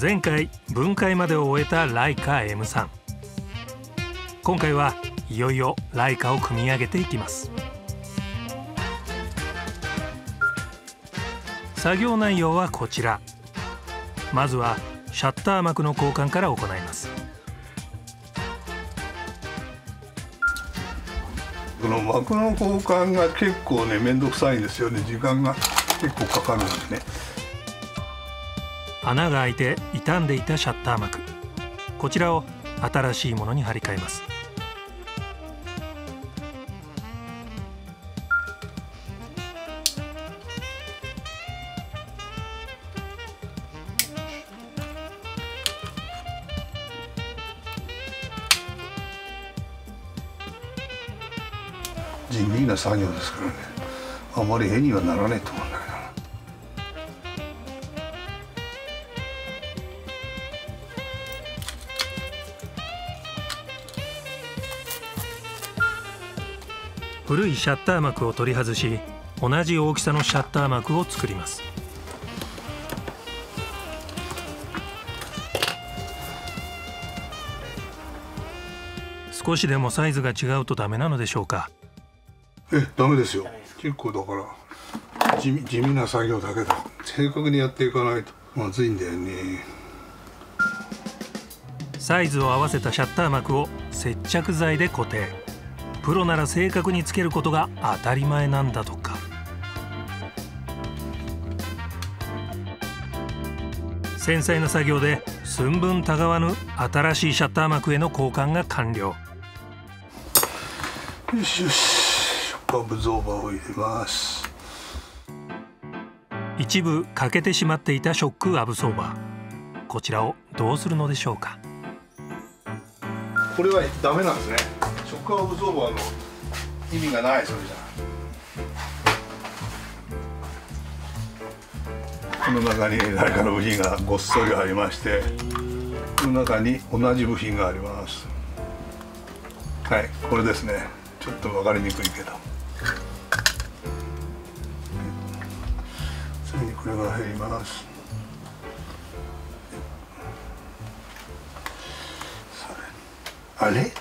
前回分解までを終えたライカ M3 今回はいよいよライカを組み上げていきます。作業内容はこちら。まずはシャッター膜の交換から行います。この膜の交換が結構ね面倒くさいんですよね。時間が結構かかるんですね。穴が開いて傷んでいたシャッター膜こちらを新しいものに張り替えます。地味な作業ですからね。あまり絵にはならないと思うん古いシャッター膜を取り外し同じ大きさのシャッター膜を作ります。少しでもサイズが違うとダメなのでしょうか？えダメですよ。結構だから地味地味な作業だけど正確にやっていかないとまずいんだよね。サイズを合わせたシャッター膜を接着剤で固定プロなら正確につけることが当たり前なんだとか。繊細な作業で寸分たがわぬ新しいシャッター膜への交換が完了。よしよしショックアブゾーバーを入れます。一部欠けてしまっていたショックアブソーバー。こちらをどうするのでしょうか。これはダメなんですねクアブゾーバーの意味がないそれじゃこの中に誰かの部品がごっそりありましてこの中に同じ部品があります。はいこれですね。ちょっと分かりにくいけど。次にこれが入ります。あれ？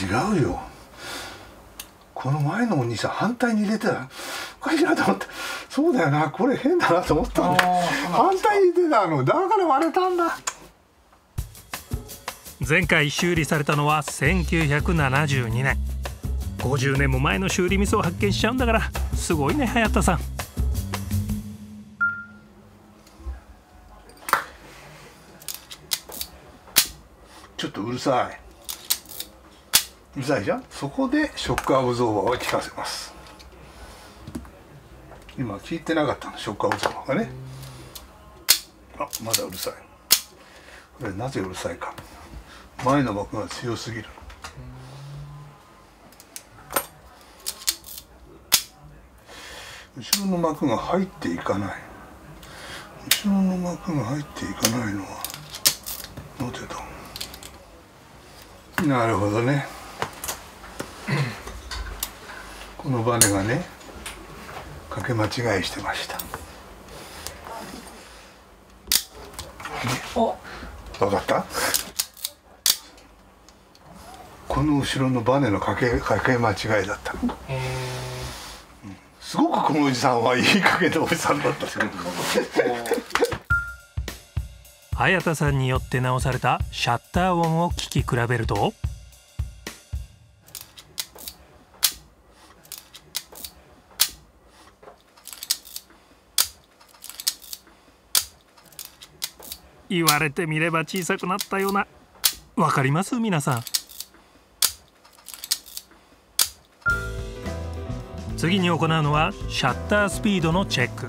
違うよ。この前のお兄さん反対に入れてた。おかしいなと思って。そうだよな。これ変だなと思ったんで反対に入れてたの。だから割れたんだ。前回修理されたのは1972年。50年も前の修理ミスを発見しちゃうんだから。すごいね早田さん。ちょっとうるさいうるさいじゃん。そこでショックアブゾーバーを効かせます。今聞いてなかったのショックアブゾーバーがね。あまだうるさい。これなぜうるさいか。前の膜が強すぎる。後ろの膜が入っていかない。後ろの膜が入っていかないのはなぜだ？なるほどね。このバネがねかけ間違いしてました。お。分かった？この後ろのバネのかけかけ間違いだった。えすごくこのおじさんはいい加減なおじさんだった。けどー、結構早田さんによって直されたシャッター音を聞き比べると言われてみれば小さくなったような。わかります？皆さん。次に行うのはシャッタースピードのチェック。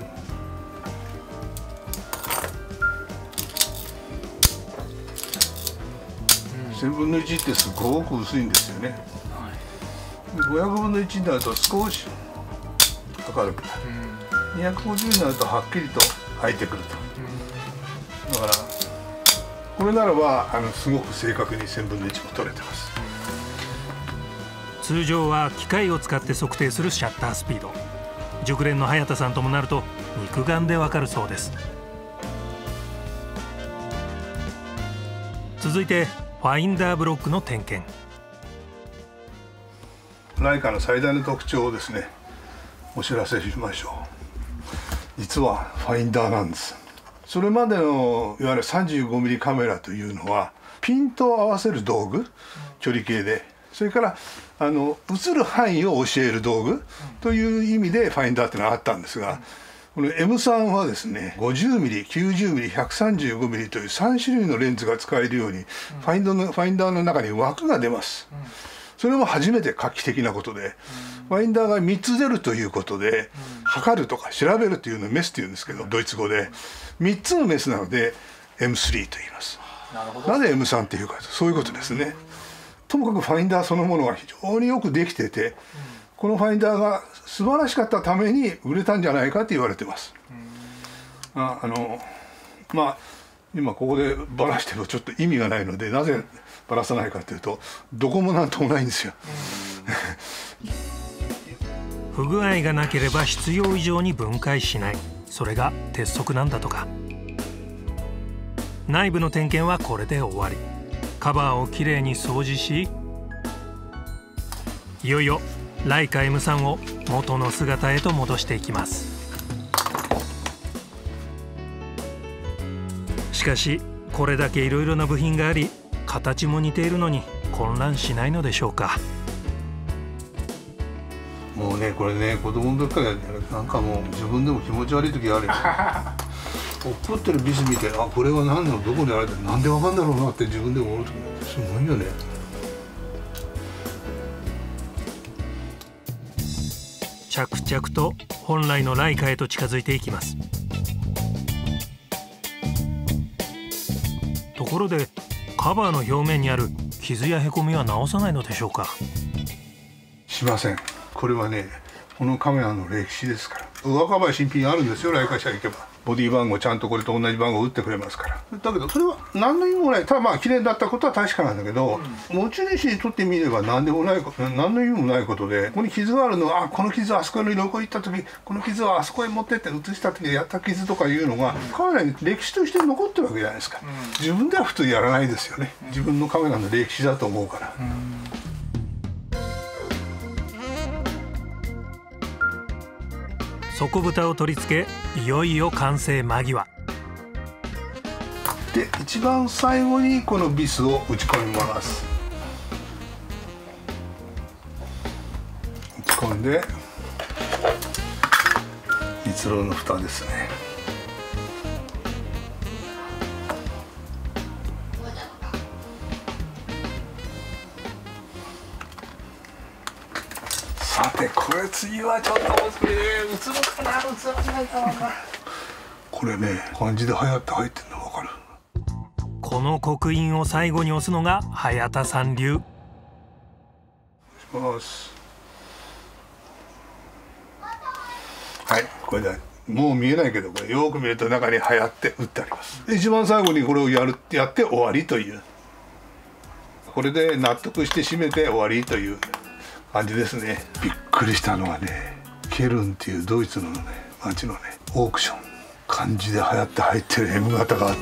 1000分の1ってすごく薄いんですよね。で500分の1になると少し明るくなる。250になるとはっきりと開いてくるとこれならばあのすごく正確に1000分の1も取れてます。通常は機械を使って測定するシャッタースピード。熟練の早田さんともなると肉眼でわかるそうです。続いてファインダーブロックの点検。ライカの最大の特徴をですねお知らせしましょう。実はファインダーなんです。それまでのいわゆる 35mm カメラというのはピントを合わせる道具距離計で。それからあの映る範囲を教える道具という意味でファインダーっていうのはあったんですがこの M3 はですね 50mm90mm135mm という3種類のレンズが使えるようにファインドのファインダーの中に枠が出ます。それも初めて画期的なことで、ファインダーが3つ出るということで、測るとか調べるというのをメスっていうんですけどドイツ語で。3つのメスなので M3 と言います。なぜ M3 っていうかそういうことですね。ともかくファインダーそのものが非常によくできてて、このファインダーが素晴らしかったために売れたんじゃないかって言われてます。ああのまあ今ここでばらしてもちょっと意味がないのでなぜばらさないかというとどこもなんともないんですよ。不具合がなければ必要以上に分解しない。それが鉄則なんだとか。内部の点検はこれで終わり。カバーをきれいに掃除しいよいよライカ M3 を元の姿へと戻していきます。しかしこれだけいろいろな部品があり形も似ているのに混乱しないのでしょうか。もうねこれね子供の時からなんかもう自分でも気持ち悪い時あるよ。落っこってるビス見てあこれは何のどこであれでなんでわかんだろうなって自分でも思う時すごいよね。着々と本来のライカへと近づいていきます。ところでカバーの表面にある傷やへこみは直さないのでしょうか？しません。これはねこのカメラの歴史ですから。上カバー新品あるんですよ来館者行けば。ボディ番号ちゃんとこれと同じ番号打ってくれますから。だけどそれは何の意味もない。ただまあ綺麗だったことは確かなんだけど、うん、持ち主にとってみれば何でもない何の意味もないことでここに傷があるのはあこの傷はあそこに旅行行った時この傷はあそこへ持ってって写した時にやった傷とかいうのが、うん、カメラに歴史として残ってるわけじゃないですか、うん、自分では普通やらないですよね。自分のカメラの歴史だと思うから。底蓋を取り付けいよいよ完成間際。で一番最後にこのビスを打ち込みます。打ち込んで蜜蝋の蓋ですね。さてこれ次はちょっと映るかな映らないかな。これね漢字で流行って入ってんの分かる。この刻印を最後に押すのが早田さん流。はいこれでもう見えないけどこれよく見ると中に流行って打ってあります。一番最後にこれをやるやって終わりという。これで納得して締めて終わりという感じですね。びっくりしたのはねケルンっていうドイツのね街のねオークション。漢字で流行って入ってる M 型があっ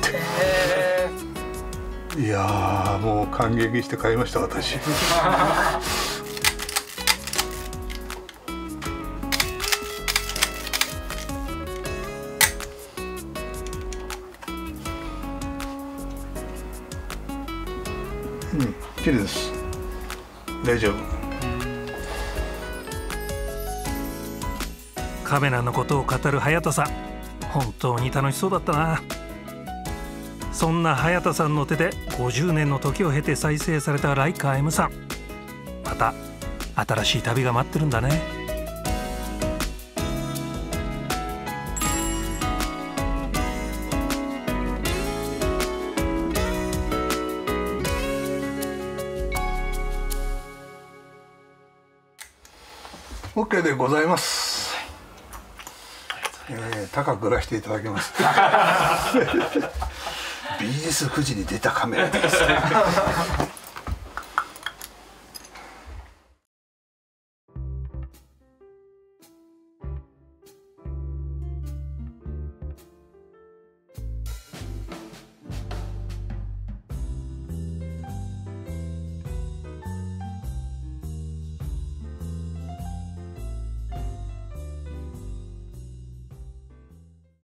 て。いやもう感激して買いました私。うん綺麗です。大丈夫カメラのことを語る早田さん。本当に楽しそうだったな。そんな早田さんの手で50年の時を経て再生されたライカ M さん。また新しい旅が待ってるんだね。オッケーでございます。えー、高く売らせていただきます。BS 富士に出たカメラです